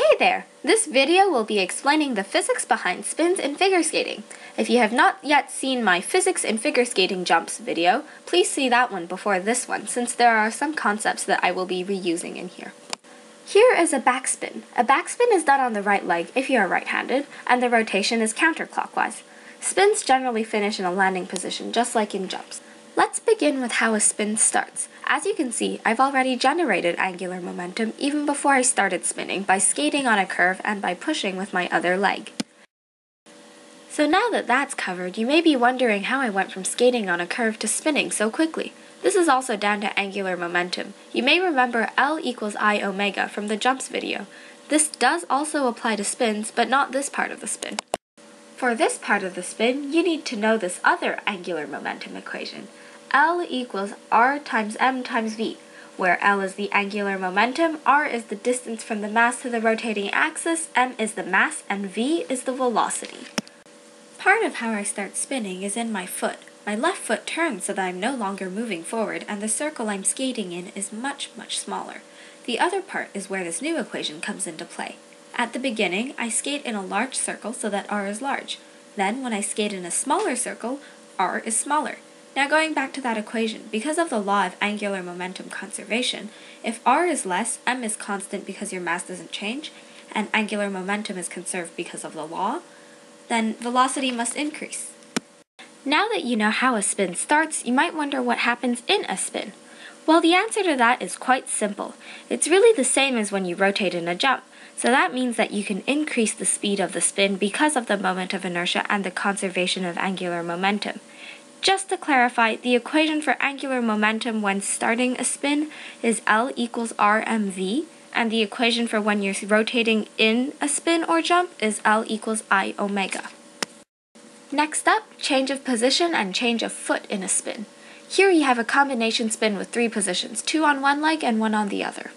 Hey there! This video will be explaining the physics behind spins in figure skating. If you have not yet seen my physics in figure skating jumps video, please see that one before this one since there are some concepts that I will be reusing in here. Here is a backspin. A backspin is done on the right leg if you are right-handed, and the rotation is counterclockwise. Spins generally finish in a landing position just like in jumps. Let's begin with how a spin starts. As you can see, I've already generated angular momentum even before I started spinning by skating on a curve and by pushing with my other leg. So now that that's covered, you may be wondering how I went from skating on a curve to spinning so quickly. This is also down to angular momentum. You may remember L equals I omega from the jumps video. This does also apply to spins, but not this part of the spin. For this part of the spin, you need to know this other angular momentum equation. L equals R times m times v, where L is the angular momentum, R is the distance from the mass to the rotating axis, m is the mass, and v is the velocity. Part of how I start spinning is in my foot. My left foot turns so that I'm no longer moving forward and the circle I'm skating in is much, much smaller. The other part is where this new equation comes into play. At the beginning, I skate in a large circle so that r is large. Then, when I skate in a smaller circle, r is smaller. Now going back to that equation, because of the law of angular momentum conservation, if r is less, m is constant because your mass doesn't change, and angular momentum is conserved because of the law, then velocity must increase. Now that you know how a spin starts, you might wonder what happens in a spin. Well, the answer to that is quite simple. It's really the same as when you rotate in a jump. So that means that you can increase the speed of the spin because of the moment of inertia and the conservation of angular momentum. Just to clarify, the equation for angular momentum when starting a spin is L equals RMV, and the equation for when you're rotating in a spin or jump is L equals I omega. Next up, change of position and change of foot in a spin. Here you have a combination spin with three positions, two on one leg and one on the other.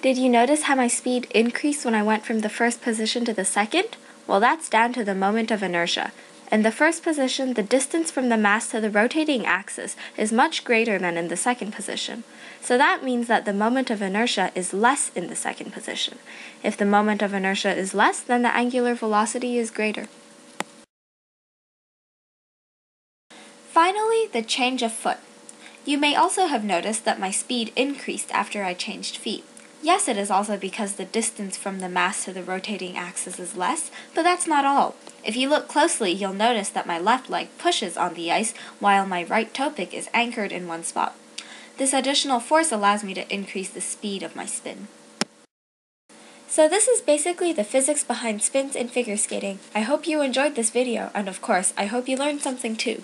Did you notice how my speed increased when I went from the first position to the second? Well, that's down to the moment of inertia. In the first position, the distance from the mass to the rotating axis is much greater than in the second position. So that means that the moment of inertia is less in the second position. If the moment of inertia is less, then the angular velocity is greater. Finally, the change of foot. You may also have noticed that my speed increased after I changed feet. Yes, it is also because the distance from the mass to the rotating axis is less, but that's not all. If you look closely, you'll notice that my left leg pushes on the ice while my right toe pick is anchored in one spot. This additional force allows me to increase the speed of my spin. So this is basically the physics behind spins in figure skating. I hope you enjoyed this video, and of course, I hope you learned something too.